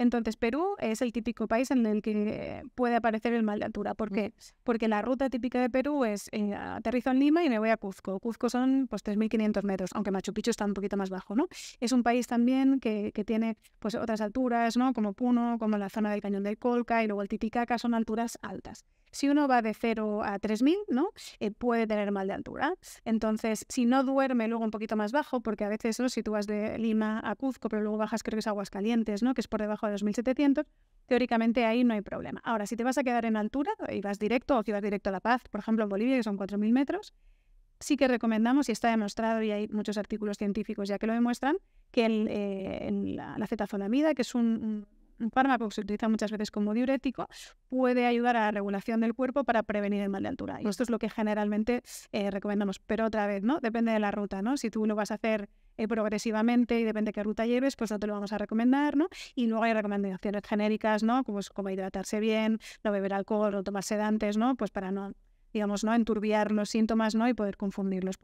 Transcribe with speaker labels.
Speaker 1: Entonces, Perú es el típico país en el que puede aparecer el mal de altura. ¿Por qué? Porque la ruta típica de Perú es eh, aterrizo en Lima y me voy a Cuzco. Cuzco son pues 3.500 metros, aunque Machu Picchu está un poquito más bajo, ¿no? Es un país también que, que tiene pues otras alturas, ¿no? Como Puno, como la zona del Cañón del Colca y luego el Titicaca, son alturas altas. Si uno va de 0 a 3000, ¿no? Eh, puede tener mal de altura. Entonces, si no duerme luego un poquito más bajo, porque a veces ¿no? si tú vas de Lima a Cuzco, pero luego bajas creo que es Aguascalientes, ¿no? que es por debajo de 2700, teóricamente ahí no hay problema. Ahora, si te vas a quedar en altura y vas directo, o si vas directo a La Paz, por ejemplo, en Bolivia, que son 4000 metros, sí que recomendamos, y está demostrado, y hay muchos artículos científicos ya que lo demuestran, que eh, la, la cetazolamida, que es un un fármaco que se utiliza muchas veces como diurético, puede ayudar a la regulación del cuerpo para prevenir el mal de altura. Y esto es lo que generalmente eh, recomendamos. Pero otra vez, ¿no? Depende de la ruta, ¿no? Si tú lo vas a hacer eh, progresivamente y depende de qué ruta lleves, pues no te lo vamos a recomendar, ¿no? Y luego hay recomendaciones genéricas, ¿no? Como, como hidratarse bien, no beber alcohol, no tomar sedantes, ¿no? Pues para no, digamos, no enturbiar los síntomas, ¿no? Y poder confundirlos.